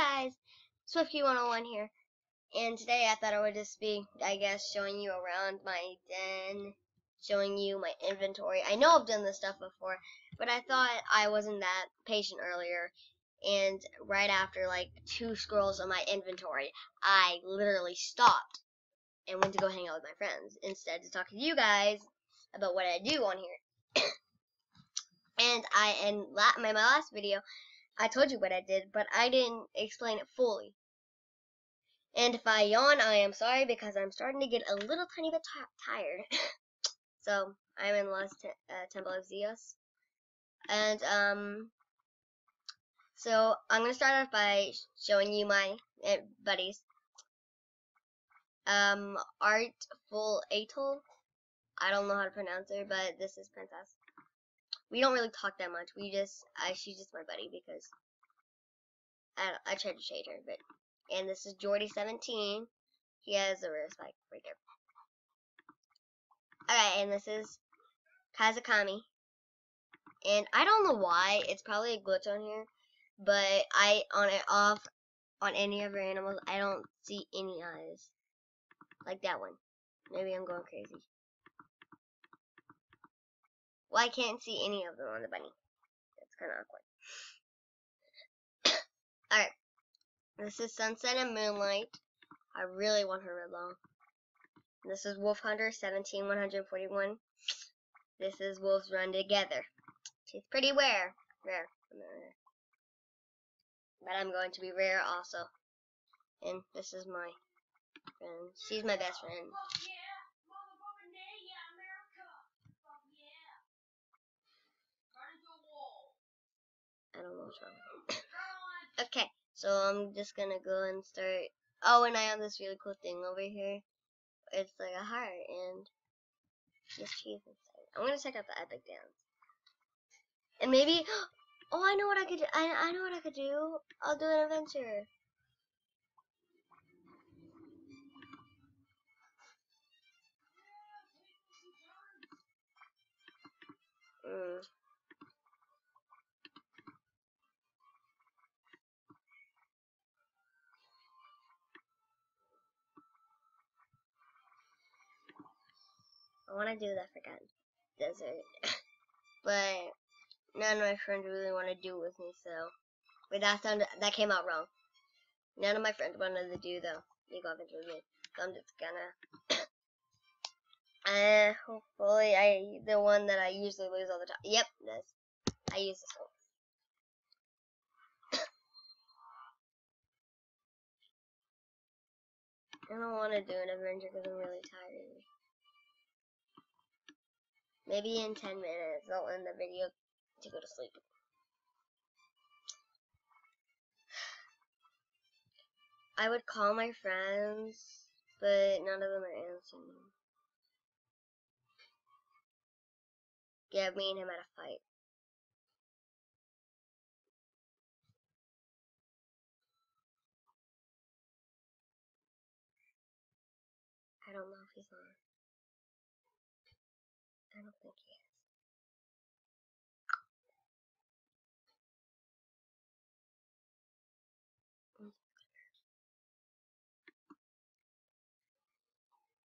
guys, Swiftki101 here, and today I thought I would just be, I guess, showing you around my den, showing you my inventory. I know I've done this stuff before, but I thought I wasn't that patient earlier, and right after like two scrolls of my inventory, I literally stopped and went to go hang out with my friends instead to talk to you guys about what I do on here. and I, in la my, my last video, I told you what I did, but I didn't explain it fully. And if I yawn, I am sorry because I'm starting to get a little tiny bit tired. so, I'm in Lost uh, Temple of Zeus. And, um, so I'm to start off by showing you my uh, buddies. Um, Artful Atoll. I don't know how to pronounce her, but this is Princess we don't really talk that much. We just, I, she's just my buddy because I, I tried to shade her, but, and this is Jordy17. He has a rare spike right there. Alright, and this is Kazakami. And I don't know why, it's probably a glitch on here, but I, on it off, on any of her animals, I don't see any eyes. Like that one. Maybe I'm going crazy. Well, I can't see any of them on the bunny. That's kind of awkward. Alright. This is Sunset and Moonlight. I really want her red long. This is Wolf Hunter 17141. This is Wolves Run Together. She's pretty rare. Rare. But I'm going to be rare also. And this is my friend. She's my best friend. I don't know what's wrong. okay, so I'm just gonna go and start. Oh, and I have this really cool thing over here. It's like a heart and just cheese inside. I'm gonna check out the epic dance. And maybe, oh, I know what I could do. I, I know what I could do. I'll do an adventure. Mm. Want to do the African desert. but none of my friends really want to do it with me, so. Wait, that sounded, that came out wrong. None of my friends wanted to do the League of Legends with me. So I'm just gonna. uh, hopefully, I the one that I usually lose all the time. Yep, this. I use this one. I don't want to do an adventure because I'm really tired. Maybe in 10 minutes I'll end the video to go to sleep. I would call my friends, but none of them are answering. Yeah, me and him had a fight.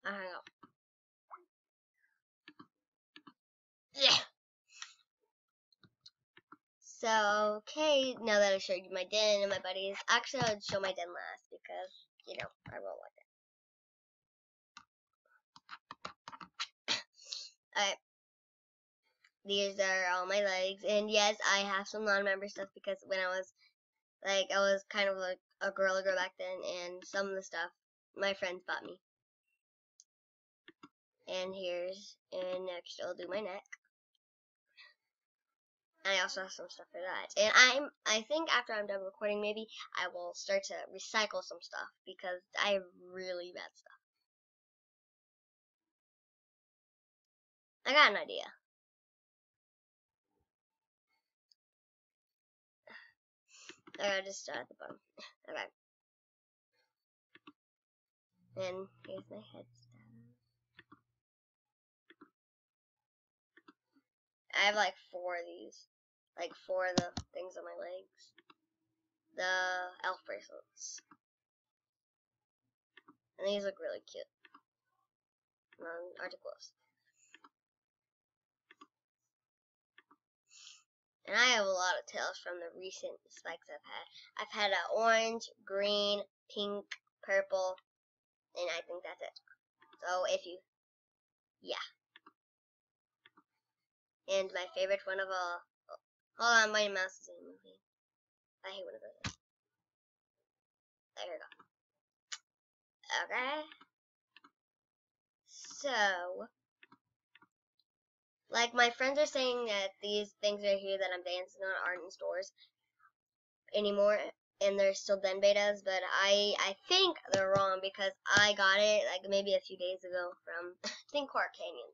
I hang up. Yeah. So, okay, now that I showed you my den and my buddies, actually I would show my den last because, you know, I roll like it. Alright. These are all my legs. And yes, I have some non-member stuff because when I was, like, I was kind of like a girl girl back then. And some of the stuff my friends bought me. And here's, and next I'll do my neck. I also have some stuff for that. And I'm, I think after I'm done recording, maybe I will start to recycle some stuff because I have really bad stuff. I got an idea. I gotta just start at the bottom. Okay. And here's my headstone. I have like four of these. Like four of the things on my legs. The elf bracelets. And these look really cute. Um, articles. And I have a lot of tails from the recent spikes I've had. I've had an orange, green, pink, purple, and I think that's it. So if you, yeah. And my favorite one of all, hold on, my mouse is in moving. I hate one of those. There we go. Okay. So, like my friends are saying that these things right here that I'm dancing on aren't in stores anymore, and they're still den betas. But I I think they're wrong because I got it like maybe a few days ago from I think Quark Canyon.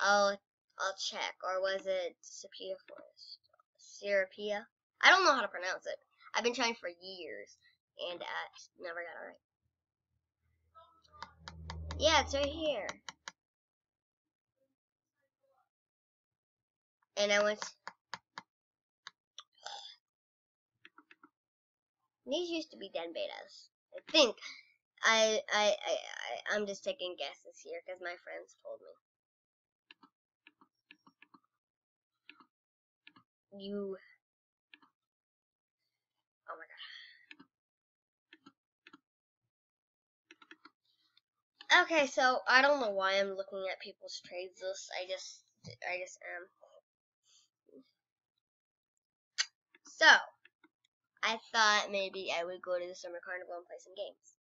I'll I'll check, or was it Sarepia Forest? Sarepia? I don't know how to pronounce it. I've been trying for years, and uh, never got it right. Yeah, it's right here. And I went. These used to be den betas. I think. I I I, I I'm just taking guesses here because my friends told me. You. Oh my god. Okay, so I don't know why I'm looking at people's trades lists. I just I just am. So, I thought maybe I would go to the summer carnival and play some games.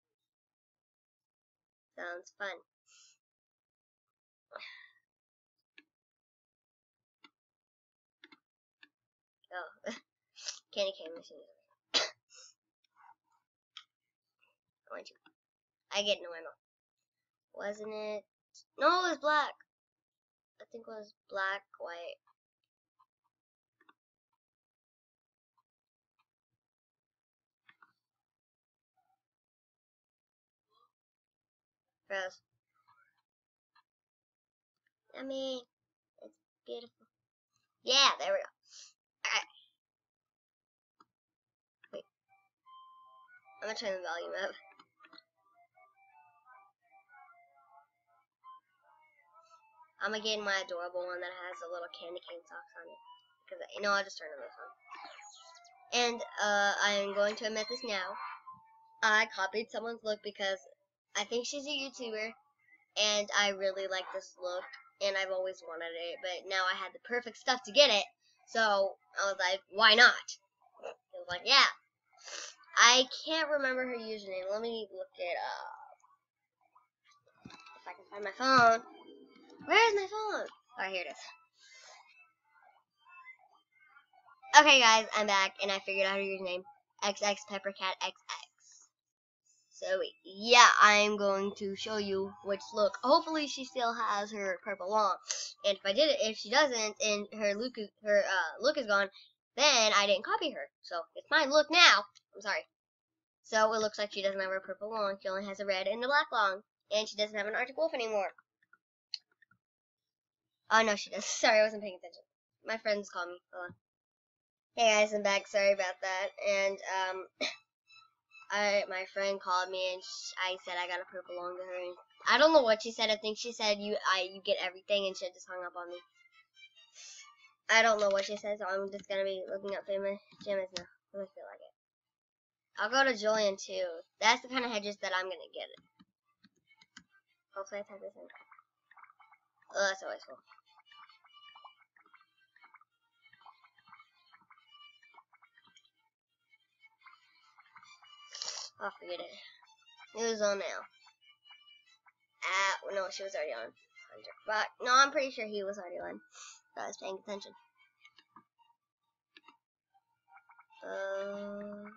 Sounds fun. Oh, candy cane machine. Orange. I get no ammo. Wasn't it? No, it was black. I think it was black, white. Gross. I mean, it's beautiful. Yeah, there we go. I'm gonna turn the volume up. I'm gonna get my adorable one that has a little candy cane socks on it. Because, you know, I'll just turn on this one. And, uh, I'm going to admit this now. I copied someone's look because I think she's a YouTuber, and I really like this look, and I've always wanted it, but now I had the perfect stuff to get it, so I was like, why not? I was like, yeah. I can't remember her username. Let me look it up. If I can find my phone. Where's my phone? Oh, here it is. Okay, guys, I'm back, and I figured out her username. XX Peppercat XX. So yeah, I'm going to show you which look. Hopefully she still has her purple long. And if I did it, if she doesn't, and her look her uh, look is gone, then I didn't copy her. So it's my look now. I'm sorry. So it looks like she doesn't have her purple long. She only has a red and a black long. And she doesn't have an Arctic Wolf anymore. Oh no, she does. Sorry, I wasn't paying attention. My friends call me. Hold on. Hey guys, I'm back. Sorry about that. And um. I my friend called me and she, I said I got a purple long to her. I don't know what she said. I think she said you I you get everything, and she just hung up on me. I don't know what she said, so I'm just gonna be looking up famous gems now. I feel like it. I'll go to Julian too. That's the kind of hedges that I'm gonna get. Hopefully I type this in. Oh, that's always cool. I'll forget it. It was on now. Ah, well, no, she was already on. But, no, I'm pretty sure he was already on. I was paying attention. Uh,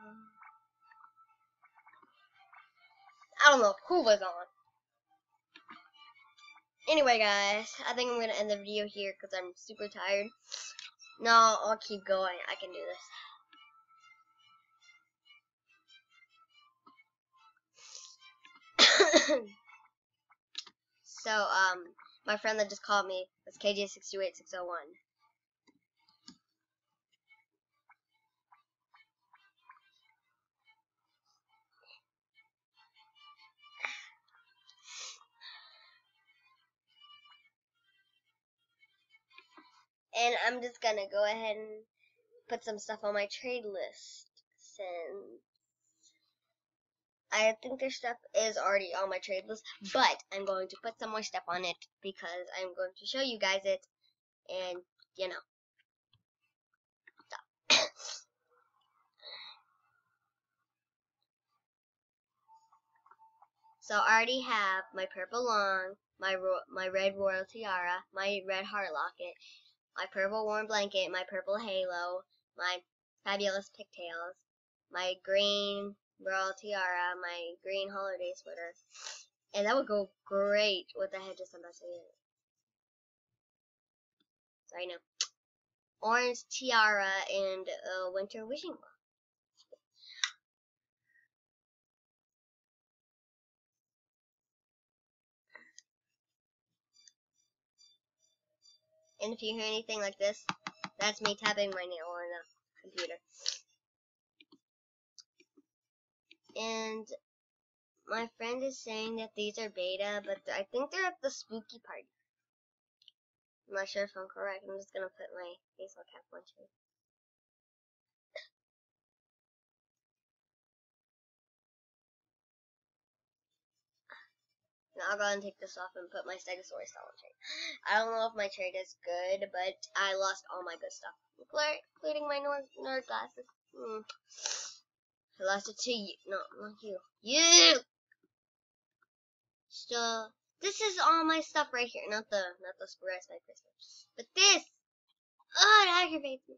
I don't know who was on. Anyway, guys, I think I'm going to end the video here because I'm super tired. No, I'll keep going. I can do this. So, um, my friend that just called me was KJ sixty eight six zero one, And I'm just gonna go ahead and put some stuff on my trade list since I think their stuff is already on my trade list, hmm. but I'm going to put some more stuff on it because I'm going to show you guys it and you know. So I already have my purple long, my my red royal tiara, my red heart locket, my purple warm blanket, my purple halo, my fabulous pigtails, my green royal tiara, my green holiday sweater, and that would go great with the head just embossing it. Sorry, no. Orange tiara and a winter wishing well. And if you hear anything like this, that's me tapping my nail on the computer. And my friend is saying that these are beta, but I think they're at the spooky party. I'm not sure if I'm correct. I'm just gonna put my baseball cap on too. Now I'll go and take this off and put my Stegosaurus on trade. I don't know if my trade is good, but I lost all my good stuff, including my nerd, glasses. Hmm. I lost it to you. No, not you. You! So, this is all my stuff right here. Not the, not the Surprise by Christmas. But this! Oh, it aggravates me.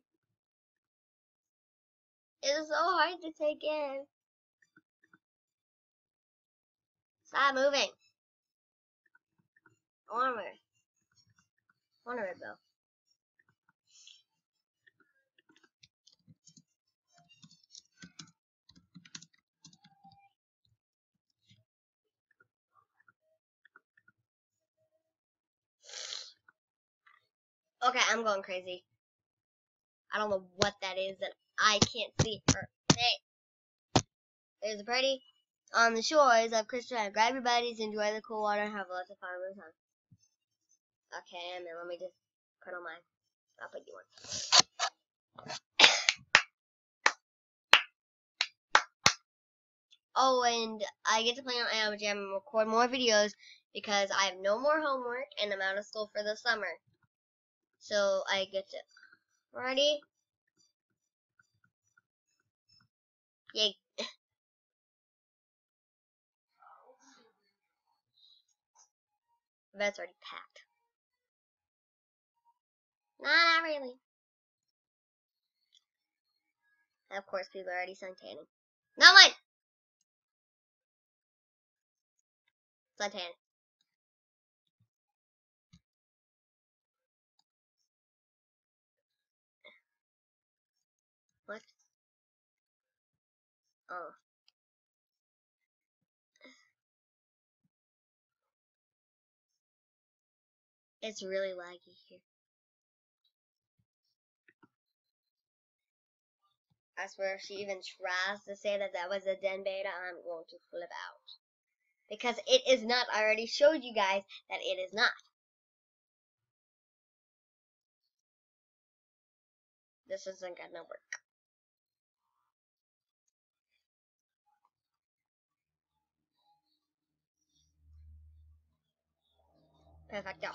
It is so hard to take in. Stop moving. I want a red. I want a red bow. Okay, I'm going crazy. I don't know what that is that I can't see her say. There's a party on the shores of Crystal Grab your buddies, enjoy the cool water, and have lots of fun with. Okay, and then let me just put on my, I'll put you on. Oh, and I get to play on Animal Jam and record more videos because I have no more homework and I'm out of school for the summer. So I get to, ready? Yay. That's already packed. Nah, not really. Of course, people are already suntanning. No one! Suntan. What? Oh. It's really laggy here. I swear if she even tries to say that that was a den beta, I'm going to flip out. Because it is not. I already showed you guys that it is not. This isn't gonna work. Perfecto.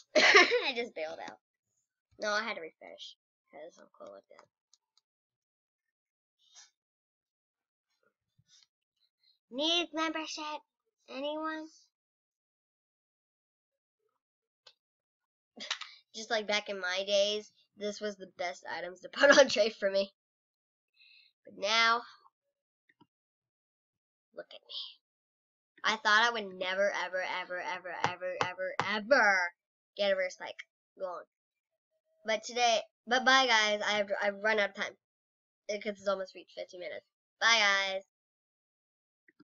I just bailed out. No, I had to refresh because I'm cool with that. Needs membership? Anyone? Just like back in my days, this was the best items to put on tray for me. But now, look at me. I thought I would never, ever, ever, ever, ever, ever, ever get a rare spike. Go But today, but bye guys. I've I've run out of time because it's almost reached 50 minutes. Bye guys.